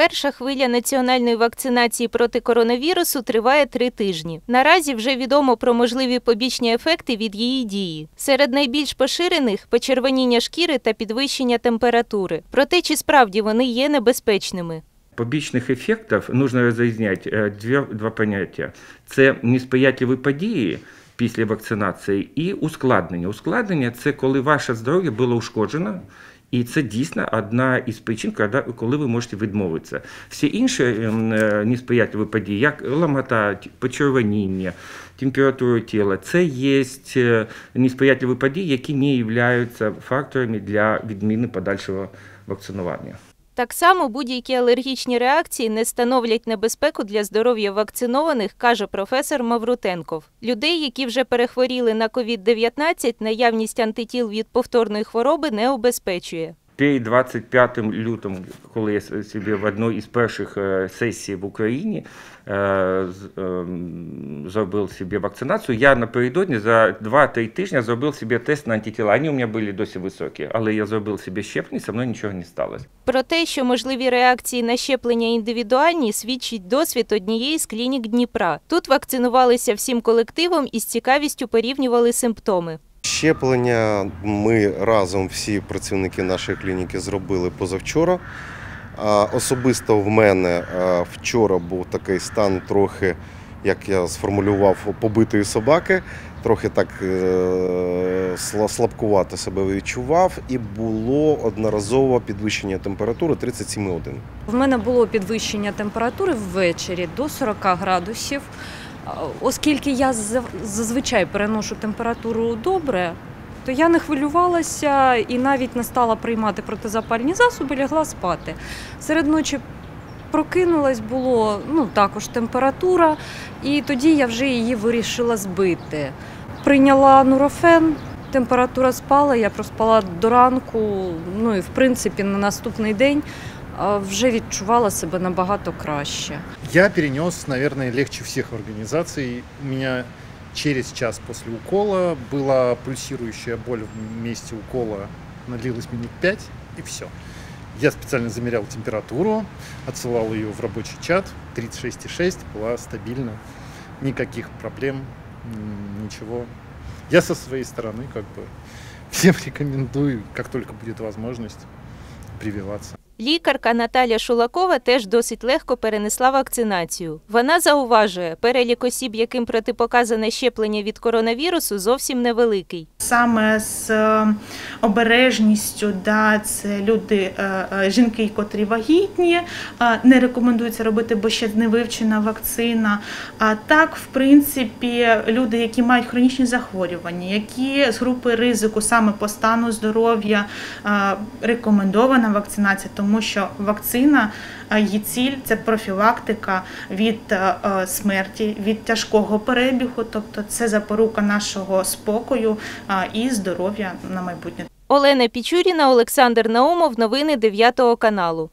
Перша хвиля національної вакцинації проти коронавірусу триває три тижні. Наразі вже відомо про можливі побічні ефекти від її дії. Серед найбільш поширених почервоніння шкіри та підвищення температури. Проте чи справді вони є небезпечними? Побічних ефектів нужно розрізняти е, два поняття. Це несприятливі події після вакцинації і ускладнення. Ускладнення це коли ваше здоров'я було ушкоджено. І це дійсно одна із причин, коли ви можете відмовитися. Всі інші ем, е, несприятливі події, як ламота, почервоніння, температура тіла, це є е, несприятливі події, які не являються факторами для відміни подальшого вакцинування. Так само будь-які алергічні реакції не становлять небезпеку для здоров'я вакцинованих, каже професор Маврутенков. Людей, які вже перехворіли на COVID-19, наявність антитіл від повторної хвороби не убезпечує. Перед 25 лютим, коли я собі в одній із перших е, сесій в Україні е, ем, зробив собі вакцинацію, я напередодні за 2-3 тижні зробив собі тест на антитіла. Вони у мене були досі високі, але я зробив собі щеплення, со мною нічого не сталося. Про те, що можливі реакції на щеплення індивідуальні, свідчить досвід однієї з клінік Дніпра. Тут вакцинувалися всім колективом і з цікавістю порівнювали симптоми. Щеплення ми разом всі працівники нашої клініки зробили позавчора. Особисто в мене вчора був такий стан трохи, як я сформулював, побитої собаки. Трохи так е, слабкувато себе відчував, і було одноразово підвищення температури 37,1. В мене було підвищення температури ввечері до 40 градусів. Оскільки я зазвичай переношу температуру добре, то я не хвилювалася і навіть не стала приймати протизапальні засоби, лягла спати. Серед ночі прокинулась, було ну, також температура, і тоді я вже її вирішила збити. Прийняла нурофен, температура спала, я проспала до ранку, ну і в принципі на наступний день вже відчувала себе набагато краще. Я перенес, наверное, легче всех организаций. У меня через час после укола была пульсирующая боль в месте укола, надлилась минут 5 и все. Я специально замерял температуру, отсылал ее в рабочий чат, 36,6, была стабильно, никаких проблем, ничего. Я со своей стороны как бы всем рекомендую, как только будет возможность, прививаться. Лікарка Наталя Шулакова теж досить легко перенесла вакцинацію. Вона зауважує, перелік осіб, яким протипоказане щеплення від коронавірусу, зовсім невеликий. Саме з е, обережністю, да, це люди, е, е, жінки, котрі вагітні, не рекомендується робити, бо ще не вивчена вакцина. А так, в принципі, люди, які мають хронічні захворювання, які з групи ризику саме по стану здоров'я, рекомендована вакцинація. Тому тому що вакцина її ціль це профілактика від е, е, смерті, від тяжкого перебігу, тобто це запорука нашого спокою і здоров'я на майбутнє. Олена Пічуріна, Олександр Наумов, новини 9 каналу.